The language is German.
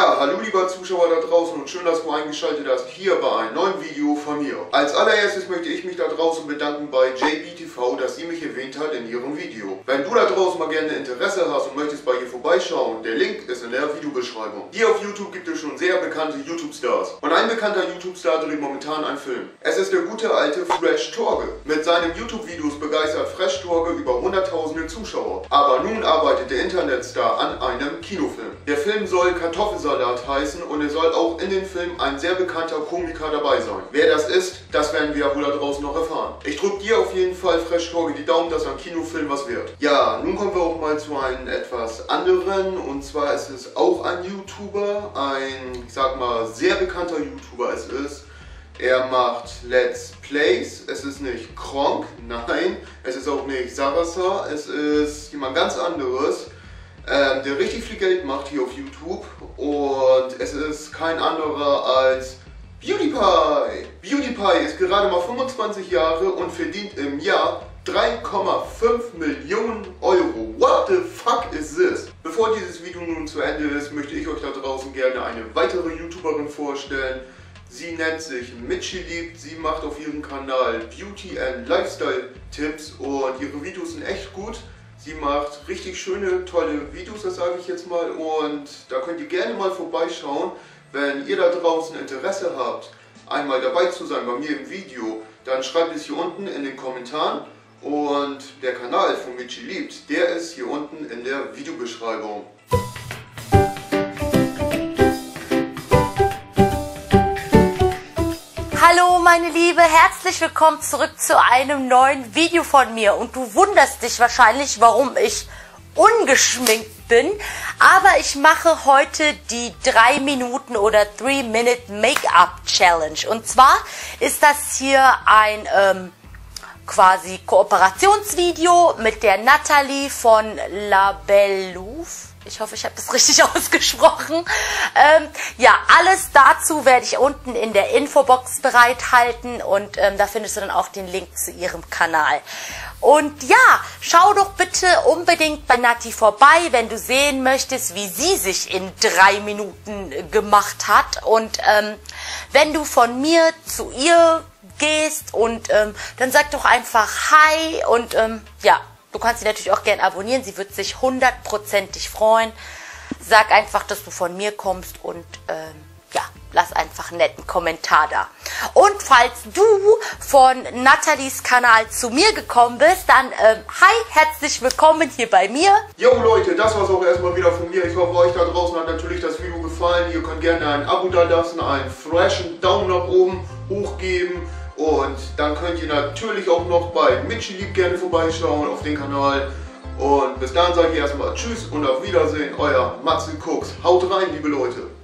Ja, hallo lieber Zuschauer da draußen und schön, dass du eingeschaltet hast hier bei einem neuen Video von mir. Als allererstes möchte ich mich da draußen bedanken bei JBTV, dass sie mich erwähnt hat in ihrem Video. Wenn du da draußen mal gerne Interesse hast und möchtest bei ihr vorbeischauen, der Link ist in der Videobeschreibung. Hier auf YouTube gibt es schon sehr bekannte YouTube-Stars. Und ein bekannter YouTube-Star dreht momentan einen Film. Es ist der gute alte Fresh Torge. Mit seinen YouTube-Videos begeistert Fresh Torge über hunderttausende Zuschauer. Aber nun arbeitet der Internetstar an einem Kinofilm. Der Film soll Kartoffeln Salat heißen und es soll auch in dem Film ein sehr bekannter Komiker dabei sein. Wer das ist, das werden wir wohl da draußen noch erfahren. Ich drücke dir auf jeden Fall Fresh Torge die Daumen, dass ein Kinofilm was wird. Ja, nun kommen wir auch mal zu einem etwas anderen und zwar ist es auch ein YouTuber, ein, ich sag mal, sehr bekannter YouTuber es ist. Er macht Let's Plays. Es ist nicht Kronk, nein. Es ist auch nicht Sarasa. Es ist jemand ganz anderes ähm, der richtig viel Geld macht hier auf YouTube und es ist kein anderer als PewDiePie. PewDiePie ist gerade mal 25 Jahre und verdient im Jahr 3,5 Millionen Euro. What the fuck is this? Bevor dieses Video nun zu Ende ist, möchte ich euch da draußen gerne eine weitere YouTuberin vorstellen. Sie nennt sich Mitchie Liebt, sie macht auf ihrem Kanal Beauty and Lifestyle Tipps und ihre Videos sind echt gut. Sie macht richtig schöne, tolle Videos, das sage ich jetzt mal. Und da könnt ihr gerne mal vorbeischauen. Wenn ihr da draußen Interesse habt, einmal dabei zu sein bei mir im Video, dann schreibt es hier unten in den Kommentaren. Und der Kanal von Michi Liebt, der ist hier unten in der Videobeschreibung. Meine Liebe, herzlich willkommen zurück zu einem neuen Video von mir. Und du wunderst dich wahrscheinlich, warum ich ungeschminkt bin. Aber ich mache heute die 3 Minuten oder 3 Minute Make-up Challenge. Und zwar ist das hier ein ähm, quasi Kooperationsvideo mit der Natalie von La Belle Louvre ich hoffe, ich habe das richtig ausgesprochen. Ähm, ja, alles dazu werde ich unten in der Infobox bereithalten und ähm, da findest du dann auch den Link zu ihrem Kanal. Und ja, schau doch bitte unbedingt bei Nati vorbei, wenn du sehen möchtest, wie sie sich in drei Minuten gemacht hat. Und ähm, wenn du von mir zu ihr gehst und ähm, dann sag doch einfach Hi und ähm, ja, Du kannst sie natürlich auch gerne abonnieren. Sie wird sich hundertprozentig freuen. Sag einfach, dass du von mir kommst und ähm, ja, lass einfach einen netten Kommentar da. Und falls du von Nathalies Kanal zu mir gekommen bist, dann ähm, hi, herzlich willkommen hier bei mir. Jo Leute, das war's auch erstmal wieder von mir. Ich hoffe, euch da draußen hat natürlich das Video gefallen. Ihr könnt gerne ein Abo da lassen, einen freshen Daumen nach oben hochgeben. Und dann könnt ihr natürlich auch noch bei Mitchi Lieb gerne vorbeischauen auf den Kanal. Und bis dann sage ich erstmal Tschüss und auf Wiedersehen, euer Matze Cooks. Haut rein, liebe Leute.